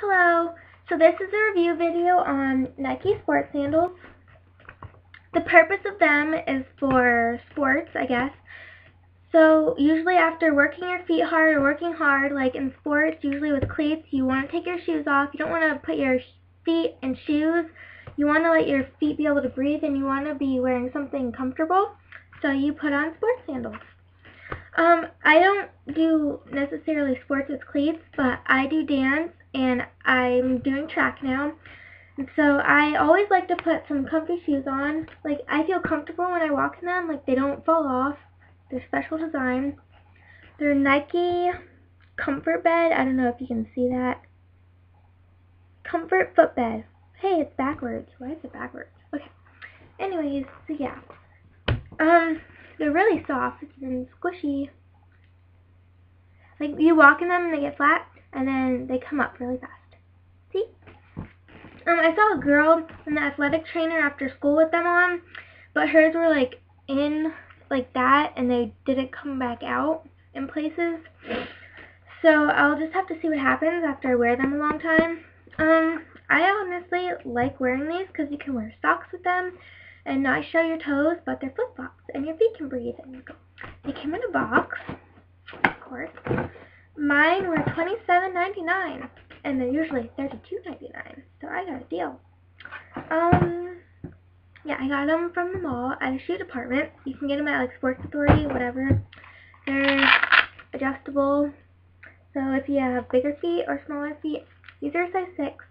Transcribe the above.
Hello, so this is a review video on Nike sports sandals. The purpose of them is for sports, I guess. So usually after working your feet hard or working hard, like in sports, usually with cleats, you want to take your shoes off. You don't want to put your feet in shoes. You want to let your feet be able to breathe and you want to be wearing something comfortable. So you put on sports sandals. Um, I don't do necessarily sports with cleats, but I do dance and I'm doing track now. And so I always like to put some comfy shoes on. Like I feel comfortable when I walk in them, like they don't fall off. They're special design. They're Nike Comfort Bed. I don't know if you can see that. Comfort Footbed. Hey, it's backwards. Why is it backwards? Okay. Anyways, so yeah. Um, they're really soft and squishy. Like, you walk in them and they get flat, and then they come up really fast. See? Um, I saw a girl in the athletic trainer after school with them on, but hers were, like, in, like, that, and they didn't come back out in places. So, I'll just have to see what happens after I wear them a long time. Um, I honestly like wearing these because you can wear socks with them, and not show your toes, but they're flip-flops, and your feet can breathe. And. They came in a box, of course. Mine were $27.99, and they're usually $32.99, so I got a deal. Um, yeah, I got them from the mall at a shoe department. You can get them at, like, Sports Authority, whatever. They're adjustable, so if you have bigger feet or smaller feet, these are size 6. Okay, yeah, bye!